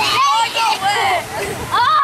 Oh,